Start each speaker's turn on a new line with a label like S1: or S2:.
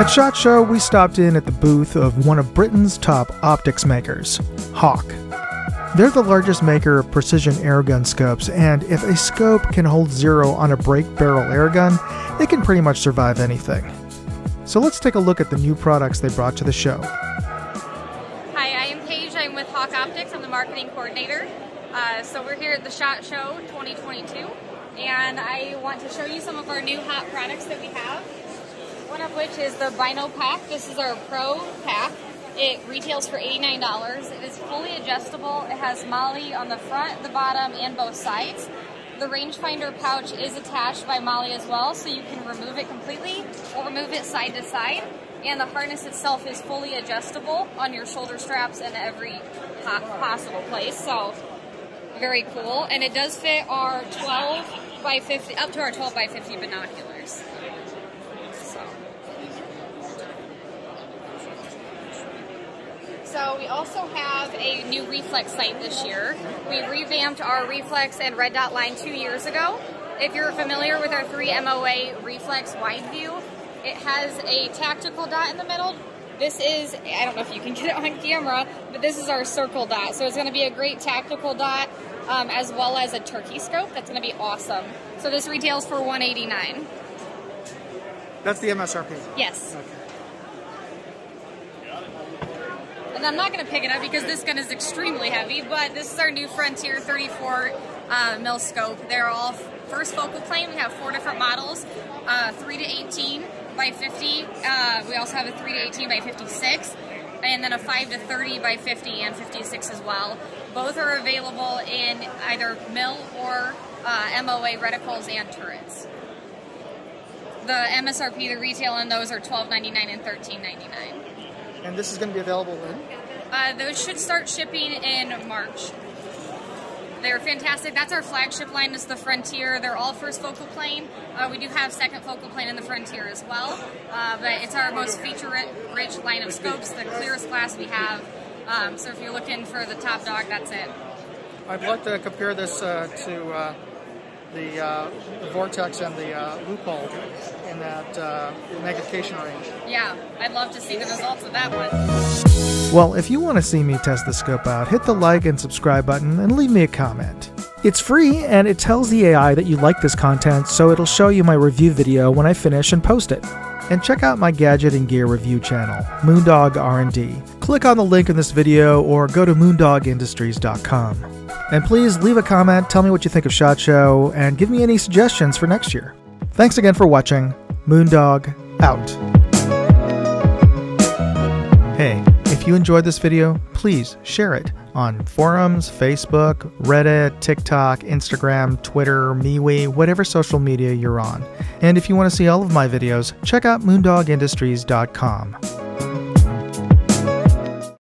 S1: At SHOT Show, we stopped in at the booth of one of Britain's top optics makers, Hawke. They're the largest maker of precision airgun scopes, and if a scope can hold zero on a break barrel airgun, it can pretty much survive anything. So let's take a look at the new products they brought to the show.
S2: Hi, I am Paige. I'm with Hawke Optics. I'm the marketing coordinator. Uh, so we're here at the SHOT Show 2022, and I want to show you some of our new hot products that we have. One of which is the Bino Pack. This is our Pro Pack. It retails for $89. It is fully adjustable. It has MOLLE on the front, the bottom, and both sides. The rangefinder pouch is attached by MOLLE as well, so you can remove it completely or remove it side to side. And the harness itself is fully adjustable on your shoulder straps and every possible place. So very cool. And it does fit our 12 by 50, up to our 12 by 50 binoculars. So we also have a new reflex sight this year. We revamped our reflex and red dot line two years ago. If you're familiar with our 3 MOA reflex wide view, it has a tactical dot in the middle. This is, I don't know if you can get it on camera, but this is our circle dot. So it's going to be a great tactical dot um, as well as a turkey scope. That's going to be awesome. So this retails for 189
S1: That's the MSRP?
S2: Yes. Okay. And I'm not going to pick it up because this gun is extremely heavy, but this is our new Frontier 34 uh, mil scope. They're all first focal plane. We have four different models, uh, 3 to 18 by 50. Uh, we also have a 3 to 18 by 56 and then a 5 to 30 by 50 and 56 as well. Both are available in either mil or uh, MOA reticles and turrets. The MSRP, the retail on those are $12.99 and $13.99.
S1: And this is going to be available when?
S2: Uh, those should start shipping in March. They're fantastic. That's our flagship line is the Frontier. They're all first focal plane. Uh, we do have second focal plane in the Frontier as well, uh, but it's our most feature-rich line of scopes, the clearest glass we have. Um, so if you're looking for the top dog, that's it.
S1: I'd like to compare this uh, to uh, the, uh, the Vortex and the uh, Leupold in that uh, magnification range.
S2: Yeah, I'd love to see the results of that one.
S1: Well, if you want to see me test the scope out, hit the like and subscribe button and leave me a comment. It's free and it tells the AI that you like this content, so it'll show you my review video when I finish and post it. And check out my gadget and gear review channel, Moondog R&D. Click on the link in this video or go to moondogindustries.com. And please leave a comment, tell me what you think of SHOT Show, and give me any suggestions for next year. Thanks again for watching. Moondog out. Hey, if you enjoyed this video, please share it on forums, Facebook, Reddit, TikTok, Instagram, Twitter, MeWe, whatever social media you're on. And if you want to see all of my videos, check out moondogindustries.com.